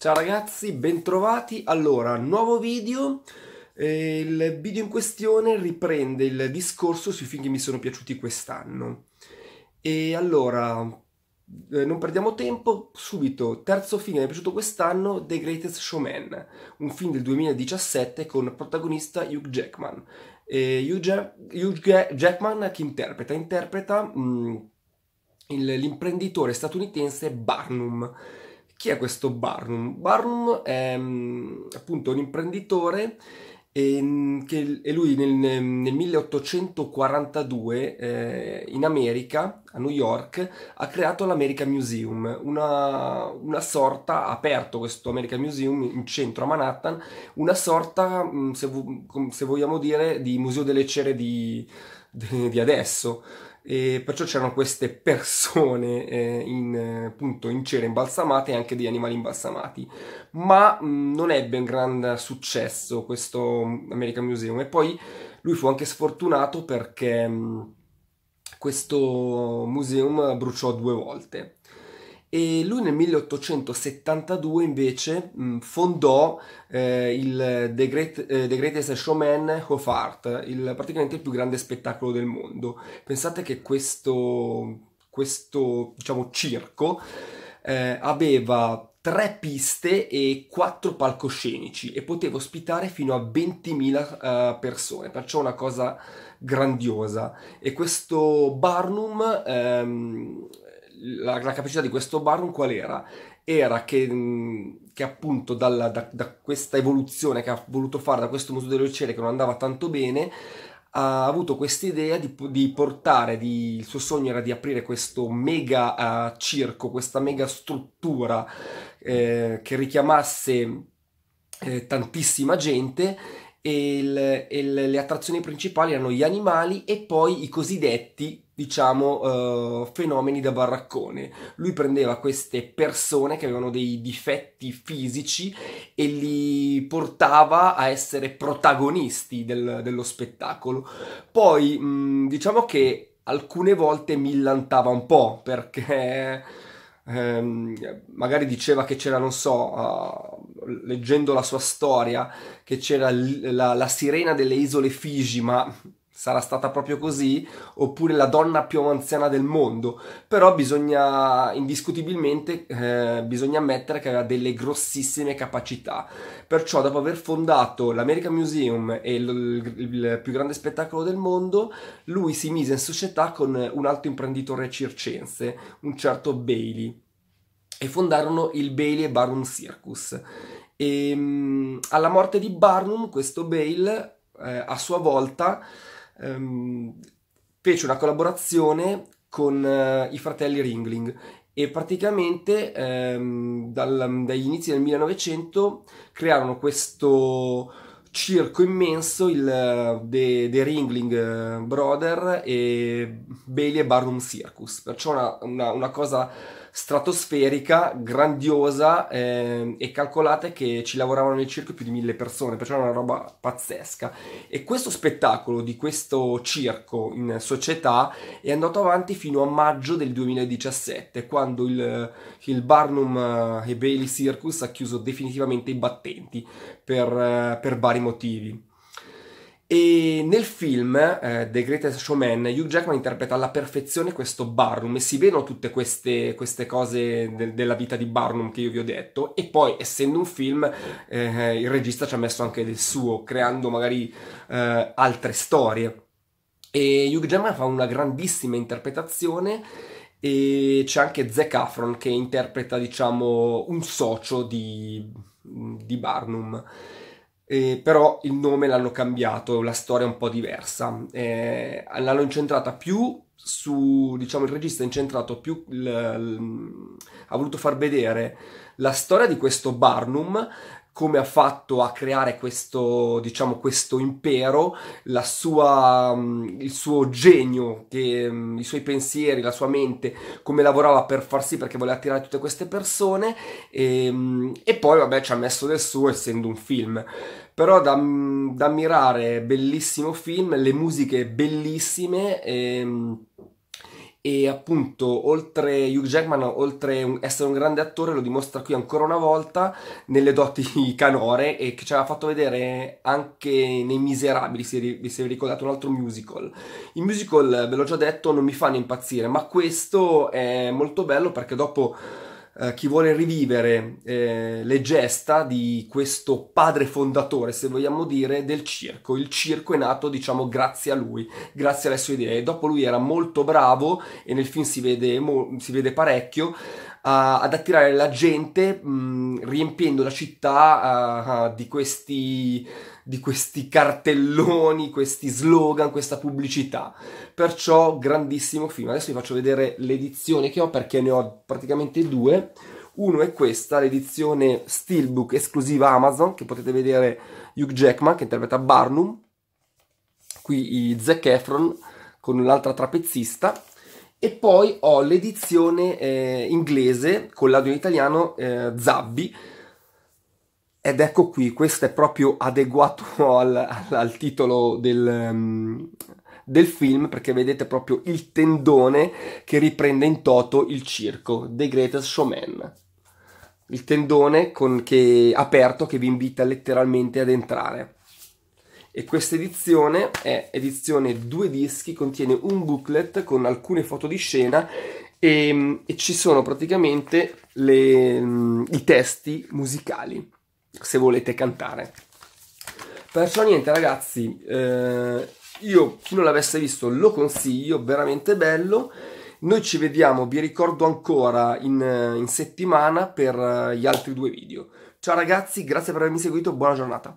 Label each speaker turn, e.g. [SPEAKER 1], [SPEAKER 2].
[SPEAKER 1] Ciao ragazzi, bentrovati. Allora, nuovo video. Eh, il video in questione riprende il discorso sui film che mi sono piaciuti quest'anno. E allora, eh, non perdiamo tempo, subito, terzo film che mi è piaciuto quest'anno, The Greatest Showman, un film del 2017 con protagonista Hugh Jackman. E Hugh, ja- Hugh Jackman che interpreta? Interpreta mh, mm, il, l'imprenditore statunitense Barnum chi è questo Barnum? Barnum è mm, appunto un imprenditore e, mm, che, e lui nel, nel 1842 eh, in America, a New York, ha creato l'American Museum, una, una, sorta, ha aperto questo American Museum in centro a Manhattan, una sorta, mm, se, se vogliamo dire, di museo delle cere di, di adesso e perciò c'erano queste persone eh, in, appunto, in cera imbalsamate e anche degli animali imbalsamati. Ma mh, non ebbe un gran successo questo American Museum e poi lui fu anche sfortunato perché mh, questo museum bruciò due volte e lui nel 1872 invece mh, fondò eh, il The, Great, eh, The, Greatest Showman of Art, il, praticamente il più grande spettacolo del mondo. Pensate che questo, questo diciamo, circo eh, aveva tre piste e quattro palcoscenici e poteva ospitare fino a 20.000 uh, persone, perciò una cosa grandiosa. E questo Barnum ehm, la, la, capacità di questo Barnum qual era? Era che, che appunto dalla, da, da, questa evoluzione che ha voluto fare da questo museo delle ciele che non andava tanto bene, ha avuto questa idea di, di, portare, di, il suo sogno era di aprire questo mega uh, circo, questa mega struttura eh, che richiamasse eh, tantissima gente e, il, e le attrazioni principali erano gli animali e poi i cosiddetti diciamo, uh, fenomeni da baraccone. Lui prendeva queste persone che avevano dei difetti fisici e li portava a essere protagonisti del, dello spettacolo. Poi, mh, diciamo che alcune volte millantava un po' perché ehm, magari diceva che c'era, non so, uh, leggendo la sua storia, che c'era la, la sirena delle isole Figi, ma sarà stata proprio così, oppure la donna più anziana del mondo, però bisogna indiscutibilmente eh, bisogna ammettere che aveva delle grossissime capacità. Perciò dopo aver fondato l'American Museum e il, il più grande spettacolo del mondo, lui si mise in società con un altro imprenditore circense, un certo Bailey, e fondarono il Bailey e Barnum Circus. E, mh, alla morte di Barnum, questo Bale eh, a sua volta ehm, fece una collaborazione con eh, i fratelli Ringling e praticamente ehm, dal, dagli inizi del 1900 crearono questo circo immenso, il The, The Ringling eh, Brother e Bailey e Barnum Circus, perciò una, una, una cosa stratosferica, grandiosa eh, e calcolate che ci lavoravano nel circo più di mille persone, perciò era una roba pazzesca. E questo spettacolo di questo circo in società è andato avanti fino a maggio del 2017, quando il, il Barnum e Bailey Circus ha chiuso definitivamente i battenti per, per vari motivi. E nel film eh, The Greatest Showman Hugh Jackman interpreta alla perfezione questo Barnum e si vedono tutte queste, queste cose de- della vita di Barnum che io vi ho detto. E poi essendo un film eh, il regista ci ha messo anche del suo creando magari eh, altre storie. E Hugh Jackman fa una grandissima interpretazione e c'è anche Zac Afron che interpreta diciamo un socio di, di Barnum eh, però il nome l'hanno cambiato, la storia è un po' diversa. Eh, l'hanno incentrata più su, diciamo, il regista è incentrato più, l, l, ha voluto far vedere la storia di questo Barnum come ha fatto a creare questo, diciamo, questo impero, sua, mm, il suo genio, che, mm, i suoi pensieri, la sua mente, come lavorava per far sì perché voleva attirare tutte queste persone e, mm, e poi vabbè ci ha messo del suo essendo un film. Però da, da ammirare, bellissimo film, le musiche bellissime. E, e appunto oltre Hugh Jackman, oltre essere un grande attore, lo dimostra qui ancora una volta nelle doti canore e che ci aveva fatto vedere anche nei Miserabili, se vi, se vi ricordate un altro musical. Il musical, ve l'ho già detto, non mi fanno impazzire, ma questo è molto bello perché dopo eh, chi vuole rivivere eh, le gesta di questo padre fondatore, se vogliamo dire, del circo. Il circo è nato, diciamo, grazie a lui, grazie alle sue idee. Dopo lui era molto bravo e nel film si vede, mo- si vede parecchio ad attirare la gente mh, riempiendo la città uh, di, questi, di questi cartelloni, questi slogan, questa pubblicità. Perciò grandissimo film. Adesso vi faccio vedere l'edizione che ho perché ne ho praticamente due. Uno è questa, l'edizione Steelbook esclusiva Amazon, che potete vedere Hugh Jackman che interpreta Barnum, qui Zac Efron con l'altra trapezzista e poi ho l'edizione eh, inglese con l'audio in italiano eh, Zabbi ed ecco qui, questo è proprio adeguato al, al, titolo del, um, del, film perché vedete proprio il tendone che riprende in toto il circo, The Greatest Showman. Il tendone con, che, aperto che vi invita letteralmente ad entrare e questa edizione è edizione due dischi, contiene un booklet con alcune foto di scena e, e ci sono praticamente le, mm, i testi musicali se volete cantare. Perciò niente ragazzi, eh, io chi non l'avesse visto lo consiglio, veramente bello. Noi ci vediamo, vi ricordo ancora, in, in settimana per gli altri due video. Ciao ragazzi, grazie per avermi seguito, buona giornata.